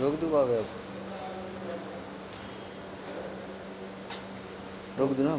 रोक दूँ बाबे अब? रोक दूँ ना?